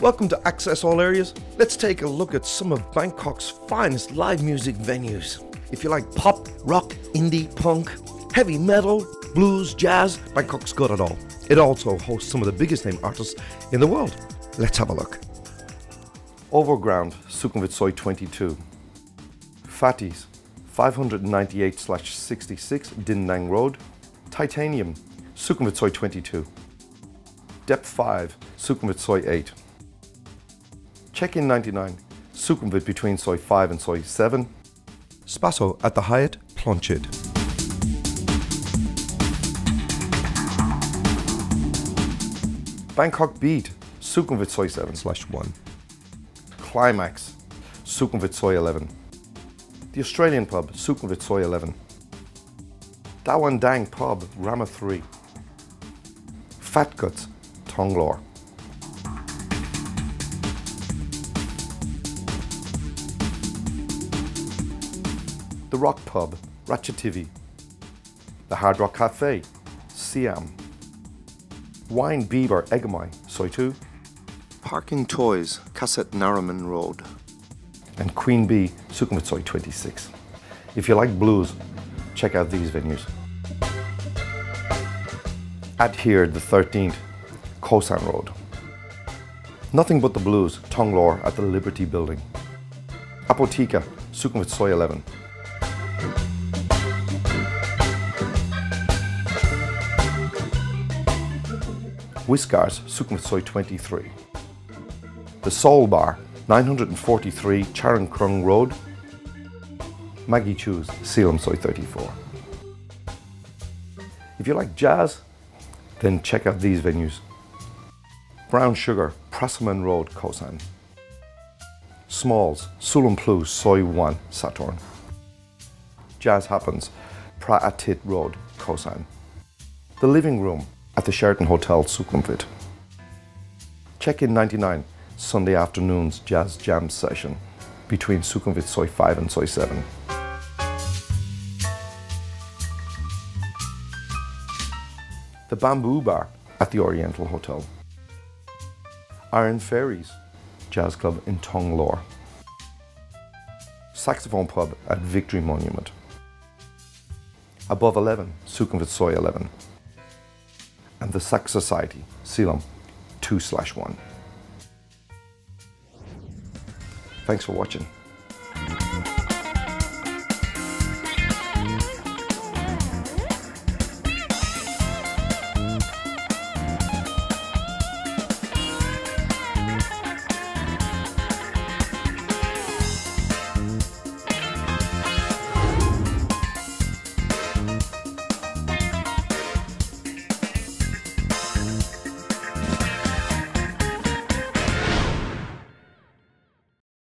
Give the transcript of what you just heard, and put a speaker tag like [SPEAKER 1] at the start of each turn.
[SPEAKER 1] Welcome to Access All Areas. Let's take a look at some of Bangkok's finest live music venues. If you like pop, rock, indie, punk, heavy metal, blues, jazz, Bangkok's got it all. It also hosts some of the biggest name artists in the world. Let's have a look. Overground, Sukhumvit Soi 22. Fatties, 598 66 Din Daeng Road. Titanium, Sukhumvit Soi 22. Depth 5, Sukhumvit Soi 8. Check-in 99, Sukhumvit between Soi 5 and Soi 7. Spasso at the Hyatt, Ploenchit. Bangkok Beat, Sukhumvit Soi 7 slash 1. Climax, Sukhumvit Soi 11. The Australian Pub, Sukhumvit Soi 11. Tawandang Pub, Rama 3. Fat Guts, Tonglor. The Rock Pub, Ratchathewi. The Hard Rock Cafe, Siam. Wine Bieber, Ekkamai, Soi2. Parking Toys, Kaset Nawamin Road. And Queen Bee, Sukhumvit Soi 26. If you like blues, check out these venues. At here, the 13th, Khao San Road. Nothing But the Blues, Tonglor at the Liberty Building. Apoteka, Sukhumvit Soi 11. Whiskars, Sukhumvit Soi 23. The Soul Bar, 943 Charoen Krung Road. Maggie Choo's, Silom Soi 34. If you like jazz, then check out these venues. Brown Sugar, Phra Sumen Road, Khao San. Smalls, Sulam Plus, Soi 1, Sathorn. Jazz Happens, Phra Athit Road, Khao San. The Living Room at the Sheraton Hotel, Sukhumvit. Check-in 99, Sunday afternoons jazz jam session between Sukhumvit Soi 5 and Soi 7. The Bamboo Bar at the Oriental Hotel. Iron Fairies Jazz Club in Tonglor. Saxophone Pub at Victory Monument. Above 11, Sukhumvit Soi 11. And the Sax Society, Silom 2 slash 1. Thanks for watching.